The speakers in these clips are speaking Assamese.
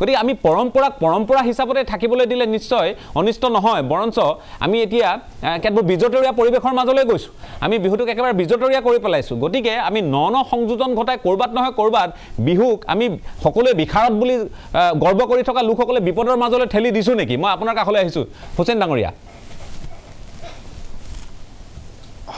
গতিকে আমি পৰম্পৰাক পৰম্পৰা হিচাপতে থাকিবলৈ দিলে নিশ্চয় অনিষ্ট নহয় বৰঞ্চ আমি এতিয়া কেতবোৰ বিজতৰীয়া পৰিৱেশৰ মাজলৈ গৈছোঁ। আমি বিহুটোক একেবাৰে বিজতৰীয়া কৰি পেলাইছোঁ। গতিকে আমি ন ন সংযোজন ঘটাই ক'ৰবাত নহয় ক'ৰবাত বিহুক আমি সকলোৱে বিষাৰত বুলি গৰ্ব কৰি থকা লোকসকলে বিপদৰ মাজলৈ ঠেলি দিছোঁ নেকি? মই আপোনাৰ কাষলৈ আহিছোঁ। হুছেইন ডাঙৰীয়া।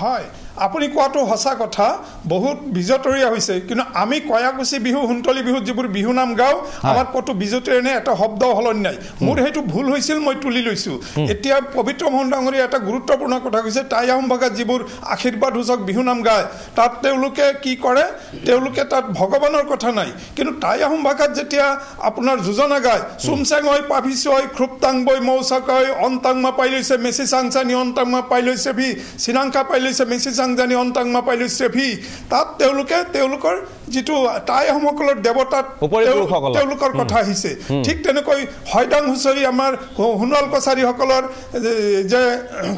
হয়। আপুনি কোৱাটো সঁচা কথা বহুত বিজতৰীয়া হৈছে। কিন্তু আমি কয়াকুচি বিহু সুন্তলী বিহুত যিবোৰ বিহু নাম গাওঁ আমাৰ ক'তো বিজতৰীয়া নাই এটা শব্দ সলনি নাই। মোৰ সেইটো ভুল হৈছিল মই তুলি লৈছোঁ। এতিয়া পবিত্ৰ মোহন ডাঙৰীয়া এটা গুৰুত্বপূৰ্ণ কথা কৈছে টাই আহোম ভাষাত যিবোৰ আশীৰ্বাদ সূচক বিহু নাম গায় তাত তেওঁলোকে কি কৰে? তেওঁলোকে তাত ভগৱানৰ কথা নাই। কিন্তু টাই আহোম ভাষাত যেতিয়া আপোনাৰ যোজনা গায় চুমচেঙৈ পাভিচৈ খুপ্তাংবৈ মৌচাকৈ অন্তাংমা পাই লৈছে মেচি চাংচানি অন্তাংমা পাই লৈছে ভি চিনাংকা পাই লৈছে মেচি চাং জানি অন্তাংমা পাই লৈছে ভি। তাত তেওঁলোকে তেওঁলোকৰ যিটো টাই আহোমসকলৰ দেৱতাত তেওঁলোকৰ কথা আহিছে। ঠিক তেনেকৈ হয়দাং হুঁচৰি আমাৰ সোণোৱাল কছাৰীসকলৰ যে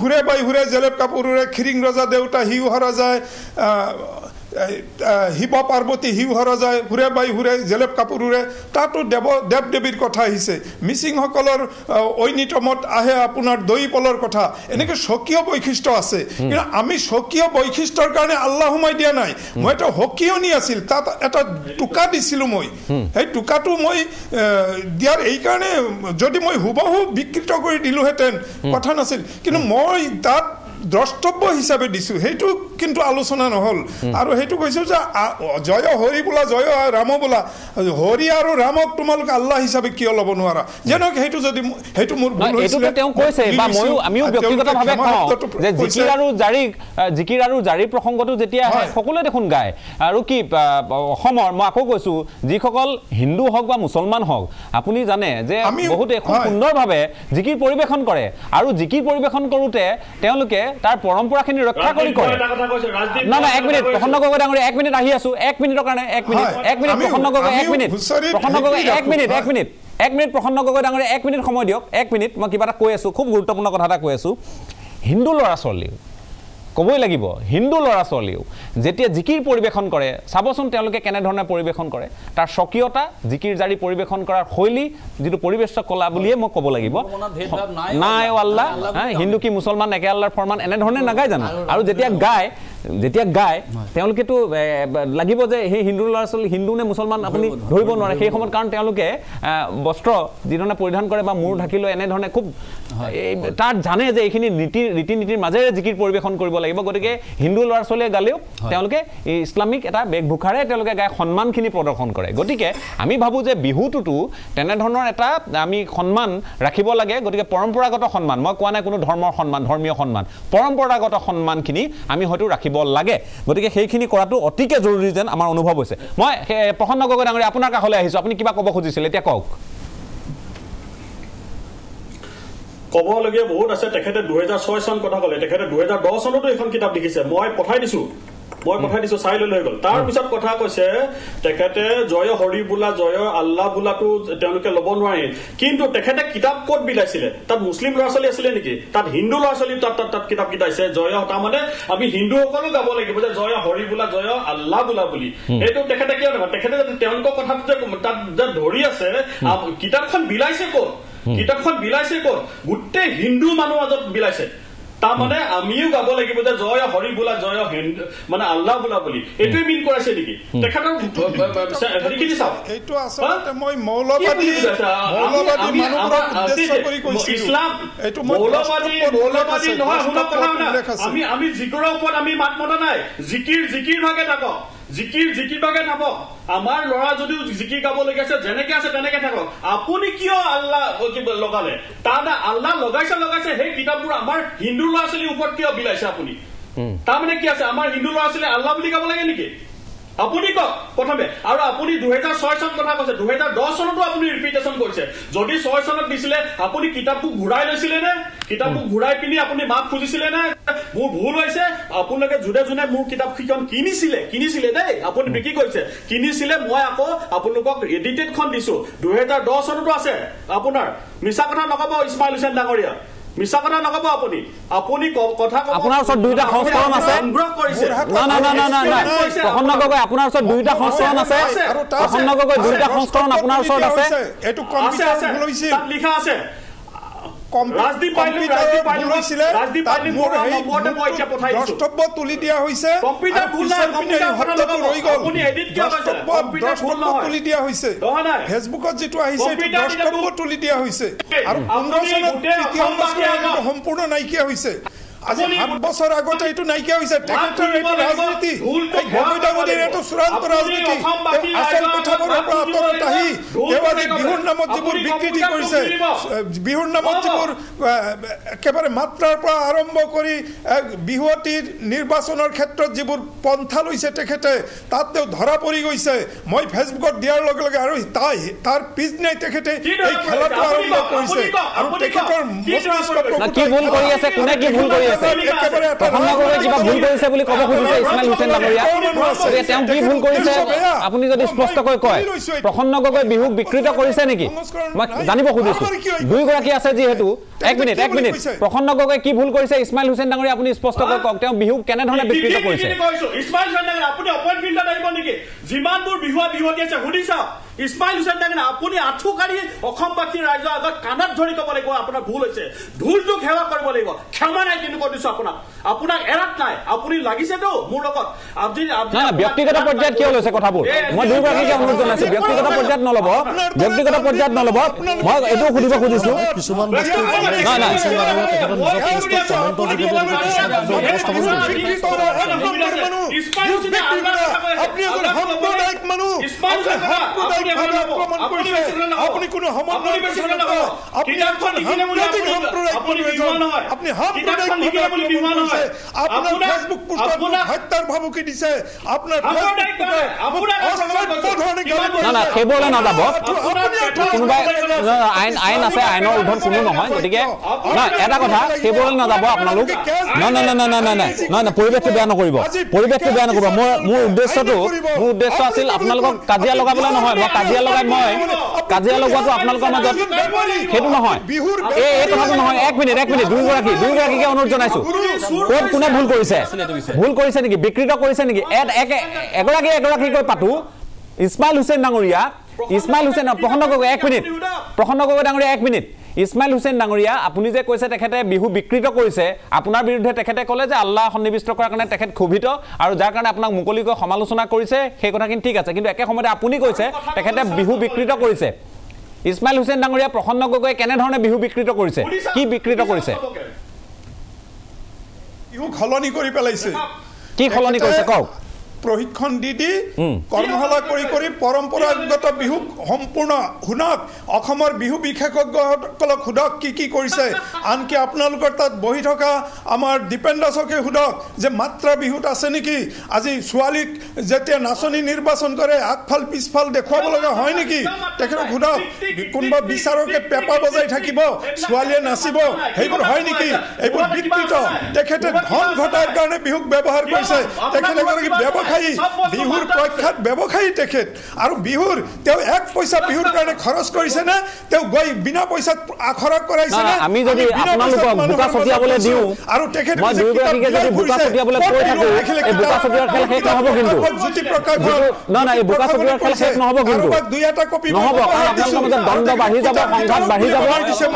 হুৰে বাই হুৰে জেলেপ কাপোৰেৰে খিৰিং ৰজা দেউতা হিউ হৰা যায় শিৱ পাৰ্বতী শিৱ হৰা যায় হুৰে বাই হুৰে জেলেপ কাপোৰেৰে তাতো দেৱ দেৱ দেৱীৰ কথা আহিছে। মিচিংসকলৰ ঐনিতমত আহে আপোনাৰ দৈ পলৰ কথা। এনেকৈ স্বকীয় বৈশিষ্ট্য আছে। কিন্তু আমি স্বকীয় বৈশিষ্ট্যৰ কাৰণে আল্লাহ সোমাই দিয়া নাই। মই এটা সকিয়নি আছিল তাত এটা টোকা দিছিলোঁ মই। সেই টোকাটো মই দিয়াৰ এইকাৰণে যদি মই হুবহু বিকৃত কৰি দিলোহেঁতেন কথা নাছিল। কিন্তু মই তাত দ্ৰষ্টব্য হিচাপে দিছোঁ। সেইটো কিন্তু আলোচনা নহ'ল। আৰু সেইটো কৈছোঁ যে জয় হৰি বোলা জয় ৰাম বোলা হৰি আৰু ৰামক তোমালোকে আল্লাহ হিচাপে কিয় ল'ব নোৱাৰা? যেনক সেইটো যদি সেইটো মোৰ তেওঁ কৈছে বা ময়ো আমিও ব্যক্তিগতভাৱে কওঁ যে জিকিৰ আৰু জাৰি জিকিৰ আৰু জাৰিৰ প্ৰসংগটো যেতিয়া আহে সকলোৱে দেখোন গায়। আৰু কি অসমৰ মই আকৌ কৈছোঁ যিসকল হিন্দু হওক বা মুছলমান হওক আপুনি জানে যে বহুতে সুন্দৰভাৱে জিকিৰ পৰিৱেশন কৰে। আৰু জিকিৰ পৰিৱেশন কৰোঁতে তেওঁলোকে তাৰ পৰম্পৰাখিনি ৰক্ষা কৰি কৰে। নাই নাই এক মিনিট প্ৰসন্ন গগৈ ডাঙৰীয়া এক মিনিট আহি আছো এক মিনিটৰ কাৰণে এক মিনিট এক মিনিট প্ৰসন্ন গগৈ এক মিনিট প্ৰসন্ন গগৈ এক মিনিট এক মিনিট এক মিনিট প্ৰসন্ন গগৈ ডাঙৰীয়া এক মিনিট সময় দিয়ক এক মিনিট মই কিবা এটা কৈ আছোঁ খুব গুৰুত্বপূৰ্ণ কথা এটা কৈ আছোঁ। হিন্দু ল'ৰা ছোৱালী ক'বই লাগিব হিন্দু ল'ৰা ছোৱালীও যেতিয়া জিকিৰ পৰিৱেশন কৰে চাবচোন তেওঁলোকে কেনেধৰণে পৰিৱেশন কৰে। তাৰ স্বকীয়তা জিকিৰ জাৰি পৰিৱেশন কৰাৰ শৈলী যিটো পৰিৱেশ কলা বুলিয়ে মই ক'ব লাগিব। নাই আল্লাহ। হিন্দু কি মুছলমান একে আল্লাৰ ফৰমান এনেধৰণে নাগায় জানো। আৰু যেতিয়া গায় যেতিয়া গায় তেওঁলোকেতো লাগিব যে সেই হিন্দু ল'ৰা ছোৱালী হিন্দু নে মুছলমান আপুনি ধৰিব নোৱাৰে। সেই সময়ত কাৰণ তেওঁলোকে বস্ত্ৰ যিধৰণে পৰিধান কৰে বা মূৰ ঢাকি লৈ এনেধৰণে খুব তাত জানে যে এইখিনি নীতি ৰীতি নীতিৰ মাজেৰে জিকিৰ পৰিৱেশন কৰিব লাগিব। গতিকে হিন্দু ল'ৰা ছোৱালীয়ে গালেও তেওঁলোকে এই ইছলামিক এটা বেশভূষাৰে তেওঁলোকে গাই সন্মানখিনি প্ৰদৰ্শন কৰে। গতিকে আমি ভাবোঁ যে বিহুটোতো তেনেধৰণৰ এটা আমি সন্মান ৰাখিব লাগে। গতিকে পৰম্পৰাগত সন্মান মই কোৱা নাই কোনো ধৰ্মৰ সন্মান ধৰ্মীয় সন্মান পৰম্পৰাগত সন্মানখিনি আমি হয়তো ৰাখিব লাগে। গতিকে সেইখিনি কৰাটো অতিকে জৰুৰী যেন আমাৰ অনুভৱ হৈছে। মই প্ৰসন্ন গগৈ ডাঙৰীয়া আপোনাৰ কাষলৈ আহিছোঁ। আপুনি কিবা ক'ব খুজিছিলে এতিয়া কওক। ক'বলগীয়া বহুত আছে তেখেতে দুহেজাৰ ছয় চন কথা ক'লে। তেখেতে দুহেজাৰ দহ চনতো এইখন কিতাপ লিখিছে। মই পঠাই দিছো। মই পঠাই দিছো চাই লৈ লৈ গ'ল। তাৰ পিছত কথা কৈছে তেখেতে জয় হৰি বোলা জয় আল্লাহ বোলাটো তেওঁলোকে ল'ব নোৱাৰে। কিন্তু তেখেতে কিতাপ ক'ত বিলাইছিলে? তাত মুছলিম ল'ৰা ছোৱালী আছিলে নেকি? তাত হিন্দু ল'ৰা ছোৱালী তাত তাত তাত কিতাপ কিতাইছে জয় তাৰমানে আমি হিন্দুসকলো গাব লাগিব যে জয় হৰি বোলা জয় আল্লাহ বোলা বুলি। সেইটো তেখেতে কিয় নাপায়? তেখেতে তেওঁলোকৰ কথাটো যে তাত যে ধৰি আছে কিতাপখন বিলাইছে ক'ত? কিতাপখন বিলাইছে ক'ত? গোটেই হিন্দু মানুহ মাজত বিলাইছে। তাৰমানে আমিও গাব লাগিব যে জয় হৰি বোলা জয় মানে আল্লাহ বোলা বুলি। এইটোৱে মিন কৰাইছে নেকি? তেখেতৰ হেৰিখিনি চাওক। ইছলাম মৌলবাদী মৌলবাদী নহয় শুনক কথা আমি আমি জিকিৰৰ ওপৰত আমি মাত মতা নাই। জিকিৰ জিকিৰ ভাগে থাকক। জিকিৰ ভাগে থাকক আমাৰ ল'ৰা যদিও জিকিৰ গাবলগীয়া আছে যেনেকে আছে তেনেকে থাকক। আপুনি কিয় আল্লাহ লগালে? তাৰমানে আল্লাহ লগাইছে লগাইছে সেই কিতাপবোৰ আমাৰ হিন্দু ল'ৰা ছোৱালীৰ ওপৰত কিয় বিলাইছে আপুনি? তাৰমানে কি আছে? আমাৰ হিন্দু ল'ৰা ছোৱালী আল্লাহ বুলি গাব লাগে নেকি? আপুনি কওক প্ৰথমে। আৰু আপুনি দুহেজাৰ ছয় চন কথা কৈছে দুহেজাৰ দহ চনতো আপুনি ৰিপিটেশ্যন কৰিছে। যদি ছয় চনত দিছিলে আপুনি কিতাপবোৰ ঘূৰাই লৈছিলে নে কিতাপবোৰ ঘূৰাই পিনি আপুনি মাপ খুজিছিলে নে মোৰ ভুল হৈছে। আপোনালোকে যোনে যোনে মোৰ কিতাপ কিখন কিনিছিলে কিনিছিলে দেই আপুনি বিক্ৰী কৰিছে। কিনিছিলে মই আকৌ আপোনালোকক এডিটেডখন দিছো। দুহেজাৰ দহ চনতো আছে। আপোনাৰ মিছা কথা নকব ইছমাইল হুছেইন ডাঙৰীয়া। মিছা কথা নকব আপুনি। আপুনি কথা আপোনাৰ ওচৰত দুইটা সংস্কৰণ আছে। নাই নাই নাই নাই নাই প্ৰসন্ন গগৈ আপোনাৰ ওচৰত দুইটা সংস্কৰণ আছে। প্ৰসন্ন গগৈ দুইটা সংস্কৰণ আপোনাৰ ওচৰত আছে। এইটো কম্পিউটাৰ ভুল হৈছিল। লিখা আছে। দ্ৰষ্টব্য তুলি দিয়া হৈছে। তুলি দিয়া হৈছে। ফেচবুকত যিটো আহিছে দ্ৰষ্টব্য তুলি দিয়া হৈছে। আৰু তৃতীয় সম্পূৰ্ণ নাইকিয়া হৈছে। আজি সাত বছৰ আগতে এইটো নাইকিয়া হৈছে। তেখেতৰ এইটো ৰাজনীতি। গগৈদামণিৰ এইটো চূড়ান্ত ৰাজনীতি। আচল কথাবোৰৰ পৰা আঁতৰত আহি। তেওঁ আজি বিহুৰ নামত যিবোৰ বিকৃতি কৰিছে বিহুৰ নামত যিবোৰ একেবাৰে মাত্ৰাৰ পৰা আৰম্ভ কৰি বিহুৱতীৰ নিৰ্বাচনৰ ক্ষেত্ৰত যিবোৰ পন্থা লৈছে তেখেতে তাত তেওঁ ধৰা পৰি গৈছে। মই ফেচবুকত দিয়াৰ লগে লগে আৰু তাই তাৰ পিছদিনাই তেখেতে এই খেলাটো আৰম্ভ কৰিছে। আৰু তেখেতৰ কি ভুল কৰি আছে? কোনে কি ভুল কৰি আছে? প্ৰসন্ন গগৈ কিবা ভুল কৰিছে বুলি ক'ব খুজিছে ইছমাইল হুছেইন ডাঙৰীয়া। গতিকে তেওঁ কি ভুল কৰিছে? আপুনি যদি স্পষ্টকৈ কয় প্ৰসন্ন গগৈ বিহুক বিকৃত কৰিছে নেকি? মই জানিব খুজিছো। দুয়োগৰাকী আছে যিহেতু। এক মিনিট এক মিনিট। প্ৰসন্ন গগৈ কি ভুল কৰিছে? ইছমাইল হুছেইন ডাঙৰীয়া আপুনি স্পষ্টকৈ কওক। তেওঁ বিহুক কেনেধৰণে বিকৃত কৰিছে? যিমানবোৰ বিহুৱা বিহুৱতী আছে শুনি চাওক। ইছমাইল হুছেইন ডাঙৰীয়া আপুনি আঁঠুকাৰি অসমবাসী ৰাইজৰ আগত কাণত ধৰি ক'ব লাগিব আপোনাৰ ভুল হৈছে ভুলটোক সেৱা কৰিব লাগিব ক্ষমা নাই কিন্তু কৈ দিছো আপোনাক আপোনাক এৰাত নাই আপুনি লাগিছেতো মোৰ লগত ব্যক্তিগত পৰ্যায়ত কিয় লৈছে কথাবোৰ মই দুয়োগৰাকীকে অনুৰোধ জনাইছো ব্যক্তিগত পৰ্যায়ত নল'ব ব্যক্তিগত পৰ্যায়ত নল'ব মই এইটো সুধিব খুজিছো কিছুমান বস্তু আপুনি কোনো সমন্বয় সম্প্রদায় আপনি হত্যাৰ ভাবুকি দিছে সেইবোৰলৈ নাযাব। আইন আইন আছে আইনৰ ঊৰ্ধ্ব কোনো নহয় গতি এটা কথা সেইবলে নাযাব আপনাৰ পৰিবেশ বেয়া নকৰিব। পরিবেশ বেয়া নকরব মোট উদ্দেশ্য উদ্দেশ্য আছিল আপোনালোকক কাজিয়া লগাবলৈ নহয় মই কাজিয়া লগাই মই কাজিয়া লগোৱাটো আপোনালোকৰ মাজত সেইটো নহয়। এই এই কথাটো নহয়। এক মিনিট এক মিনিট। দুয়োগৰাকী দুয়োগৰাকীকে অনুৰোধ জনাইছো। ক'ত কোনে ভুল কৰিছে? ভুল কৰিছে নেকি? বিকৃত কৰিছে নেকি? এগৰাকী এগৰাকীকৈ পাতো। ইছমাইল হুছেইন ডাঙৰীয়া। ইছমাইল হুছেইন প্ৰসন্ন গগৈ এক মিনিট। প্ৰসন্ন গগৈ ডাঙৰীয়া এক মিনিট। ইছমাইল হুছেইন ডাঙৰীয়া আপুনি যে কৈছে তেখেতে বিহু বিকৃত কৰিছে আপোনাৰ বিৰুদ্ধে তেখেতে ক'লে যে আল্লাহ সন্নিৱিষ্ট কৰাৰ কাৰণে তেখেত ক্ষোভিত আৰু যাৰ কাৰণে আপোনাক মুকলিকৈ সমালোচনা কৰিছে সেই কথাখিনি ঠিক আছে। কিন্তু একে সময়তে আপুনি কৈছে তেখেতে বিহু বিকৃত কৰিছে। ইছমাইল হুছেইন ডাঙৰীয়া প্ৰসন্ন গগৈ কেনেধৰণে বিহু বিকৃত কৰিছে? কি বিকৃত কৰিছে? বিহু সলনি কৰি পেলাইছে। কি সলনি কৰিছে? কওক। প্ৰশিক্ষণ দি দি কৰ্মশালা কৰি কৰি পৰম্পৰাগত বিহুক সম্পূৰ্ণ শুনক অসমৰ বিহু বিশেষজ্ঞসকলক সোধক কি কি কৰিছে। আনকি আপোনালোকৰ তাত বহি থকা আমাৰ দীপেন দাসকে সোধক যে মাত্ৰা বিহুত আছে নেকি? আজি ছোৱালীক যেতিয়া নাচনী নিৰ্বাচন কৰে আগফাল পিছফাল দেখুৱাব লগা হয় নেকি? তেখেতক সোধক কোনোবা বিচাৰকে পেপা বজাই থাকিব ছোৱালীয়ে নাচিব সেইবোৰ হয় নেকি? এইবোৰ বিকৃত। তেখেতে ধন ঘটাৰ কাৰণে বিহুক ব্যৱহাৰ কৰিছে। তেখেতে এগৰাকী ব্যৱসায় ব্যৱসায়ী বিহুৰ প্ৰখ্যাত ব্যৱসায়ী তেখেত আৰু বিহুৰ তেওঁ এক পইচা বিহুৰ কাৰণে খৰচ কৰিছে নে? তেওঁ গৈ বিনা পইচাত খৰচ কৰাইছে নে আমি যদি আপোনালোকক বোকা ছটিয়াবলৈ দিওঁ আৰু তেখেত মই দুয়োগৰাকীকে যদি বোকা ছটিয়াবলৈ কৈ থাকো এই বোকা ছটিওৱাৰ খেল শেষ নহ'ব কিন্তু। নহয় নহয় এই বোকা ছটিওৱাৰ খেল শেষ নহ'ব কিন্তু। নহ'ব কাৰণ আপোনালোকৰ মাজত দণ্ড বাঢ়ি যাব সংঘাত বাঢ়ি যাব।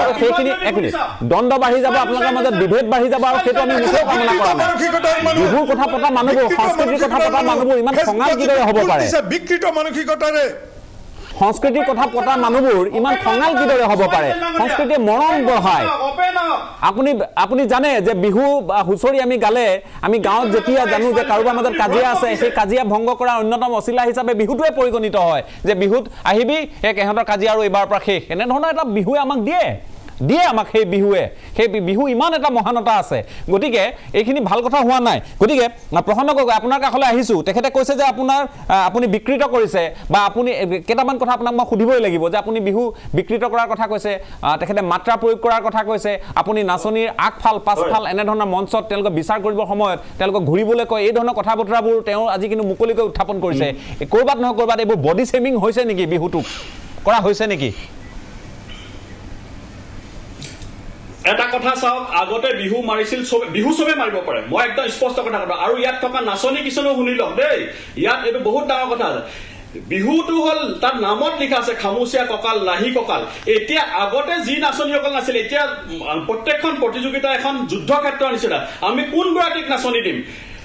আৰু সেইখিনি এক মিনিট। দণ্ড বাঢ়ি যাব আপোনালোকৰ মাজত বিভেদ বাঢ়ি যাব আৰু সেইটো আমি মুখেও কামনা কৰা নাই। বিহুৰ কথা পতা মানুহবোৰ সংস্কৃতিৰ কথা পতা মানুহবোৰ ইমান খঙাল কিদৰে হ'ব পাৰে? বিকৃত মানসিকতাৰে সংস্কৃতিৰ কথা পতা মানুহবোৰ ইমান খঙাল কিদৰে হ'ব পাৰে? সংস্কৃতিয়ে মৰম বঢ়ায়। আপুনি আপুনি জানে যে বিহু হুঁচৰি আমি গালে আমি গাঁৱত যেতিয়া জানো যে কাৰোবাৰ মাজত কাজিয়া আছে সেই কাজিয়া ভংগ কৰাৰ অন্যতম অচিলা হিচাপে বিহুটোৱে পৰিগণিত হয়। যে বিহুত আহিবি এই সিহঁতৰ কাজিয়া আৰু এইবাৰৰ পৰা শেষ। এনেধৰণৰ এটা বিহুৱে আমাক দিয়ে। দিয়ে আমাক সেই বিহুৱে সেই বিহু ইমান এটা মহানতা আছে। গতিকে এইখিনি ভাল কথা হোৱা নাই। গতিকে প্ৰসন্ন গগৈ আপোনাৰ কাষলৈ আহিছোঁ। তেখেতে কৈছে যে আপোনাৰ আপুনি বিকৃত কৰিছে বা আপুনি কেইটামান কথা আপোনাক মই সুধিবই লাগিব যে আপুনি বিহু বিকৃত কৰাৰ কথা কৈছে তেখেতে মাত্ৰা প্ৰয়োগ কৰাৰ কথা কৈছে আপুনি নাচনীৰ আগফাল পাছফাল এনেধৰণৰ মঞ্চত তেওঁলোকে বিচাৰ কৰিবৰ সময়ত তেওঁলোকক ঘূৰিবলৈ কয় এই ধৰণৰ কথা বতৰাবোৰ তেওঁ আজি কিন্তু মুকলিকৈ উত্থাপন কৰিছে। ক'ৰবাত নহয় ক'ৰবাত এইবোৰ বডি ছেমিং হৈছে নেকি বিহুটোক? কৰা হৈছে নেকি? এটা কথা চাওক আগতে বিহু মাৰিছিল চবে বিহু চবে মাৰিব পাৰে। মই একদম স্পষ্ট কথা কথা আৰু ইয়াত থকা নাচনী কিছুমানে শুনি লওক দেই। ইয়াত এইটো বহুত ডাঙৰ কথা আছে। বিহুটো হ'ল তাত নামত লিখা আছে খামুচীয়া কঁকাল লাহি কঁকাল। এতিয়া আগতে যি নাচনীসকল নাছিল এতিয়া প্ৰত্যেকখন প্ৰতিযোগিতা এখন যুদ্ধ ক্ষেত্ৰৰ নিচিনা। আমি কোনগৰাকীক নাচনী দিম?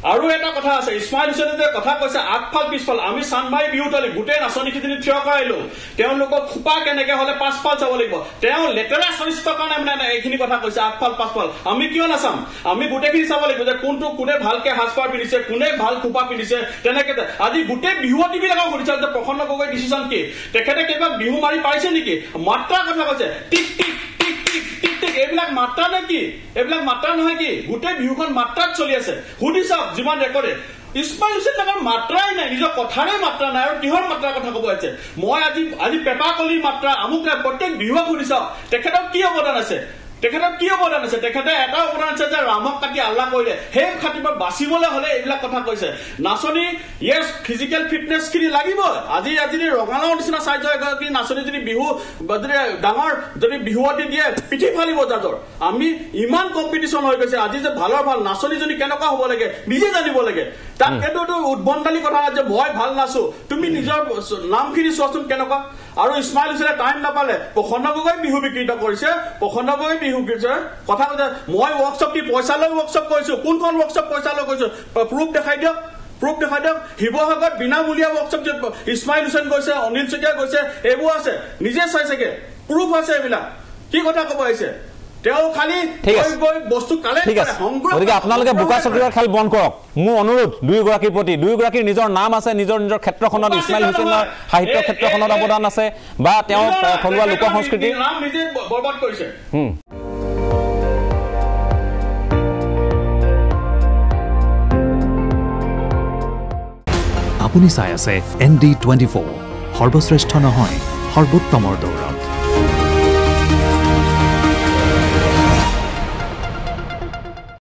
আৰু এটা কথা আছে ইছমাইল হুছেইনে যে কথা কৈছে আগফাল পিছফাল আমি চানমাৰী বিহুতালি গোটেই নাচনীকেইজনী থিয় কৰাইলো। তেওঁলোকক খোপা কেনেকে হলে পাছফাল চাব লাগিব? তেওঁ লেতেৰা চৰিত্ৰৰ কাৰণে মানে এইখিনি কথা কৈছে আগফাল পাছফাল আমি কিয় নাচাম? আমি গোটেইখিনি চাব লাগিব যে কোনটো কোনে ভালকে সাজপাৰ পিন্ধিছে কোনে ভাল খোপা পিন্ধিছে তেনেকে আজি গোটেই বিহুৱতীবিলাকক সুধিছে যে প্ৰসন্ন গগৈ ডিচিশ্যন কি? তেখেতে কিবা বিহু মাৰি পাৰিছে নেকি? মাত্ৰাৰ কথা কৈছে টিক টিক। এইবিলাক মাত্ৰা নে কি? এইবিলাক মাত্ৰা নহয় কি? গোটেই বিহুখন মাত্ৰাত চলি আছে। সুধি চাওক যিমান ৰেকৰ্ডে। ইছমাইল হুছেইন ডাঙৰ মাত্ৰাই নাই নিজৰ কথাৰে মাত্ৰা নাই আৰু কিহৰ মাত্ৰাৰ কথা ক'ব আছে মই আজি আজি পেপাকলিৰ মাত্ৰা আমুক প্ৰত্যেক বিহুক সুধি চাওক। তেখেতৰ কি অৱদান আছে? তেখেতৰ কি অৱদান আছে তেখেতে এটা অৱদান আছে যে ৰামক কাটি আল্লাহ কৰিলে। সেই খাতিৰ বাচিবলৈ হলে এইবিলাক কথা কৈছে। নাচনী য়েছ ফিজিকেল ফিটনেছ খিনি লাগিব আজি আজি ৰঙালাওৰ নিচিনা চাইজ এগৰাকী নাচনী যদি বিহু যদি ডাঙৰ যদি বিহুৱতী দিয়ে পিঠি ফালিব জাজৰ। আমি ইমান কম্পিটিশ্যন হৈ গৈছে। আজি যে ভালৰ ভাল নাচনীজনী কেনেকুৱা হ'ব লাগে নিজে জানিব লাগে। তাত এইটো উদ্ভণ্ডালী কথা যে মই ভাল নাচো তুমি নিজৰ নামখিনি চোৱাচোন কেনেকুৱা। আৰু ইছমাইল হুছেইনে টাইম নাপালে প্ৰসন্ন গগৈ বিহু বিকৃত কৰিছে। প্ৰসন্ন গগৈ বিহু বিকৃত কথা কৈছে মই ৱৰ্কশ্বপ কি পইচা লৈ ৱৰ্কশ্বপ কৰিছো? কোনখন ৱৰ্কশ্বপ পইচা লৈ কৰিছো? প্ৰুফ দেখাই দিয়ক প্ৰুফ দেখাই দিয়ক। শিৱসাগৰত বিনামূলীয়া ৱৰ্কশ্বপ যে ইছমাইল হুছেইন গৈছে অনিল শইকীয়া গৈছে এইবোৰ আছে। নিজে চাইছেগে। প্ৰুফ আছে এইবিলাক। কি কথা ক'ব আহিছে? গতিকে আপোনালোকে বোকা চকীদাৰ খেল বন্ধ কৰক। মোৰ অনুৰোধ দুয়োগৰাকীৰ প্ৰতি দুয়োগৰাকীৰ নিজৰ নাম আছে নিজৰ নিজৰ ক্ষেত্ৰখনত ইছমাইল হুছেইনৰ সাহিত্য ক্ষেত্ৰখনত অৱদান আছে বা তেওঁ থলুৱা লোক সংস্কৃতি আপুনি চাই আছে এন ডি টুৱেণ্টি ফ'ৰ। সৰ্বশ্ৰেষ্ঠ নহয় সৰ্বোত্তমৰ দৌৰ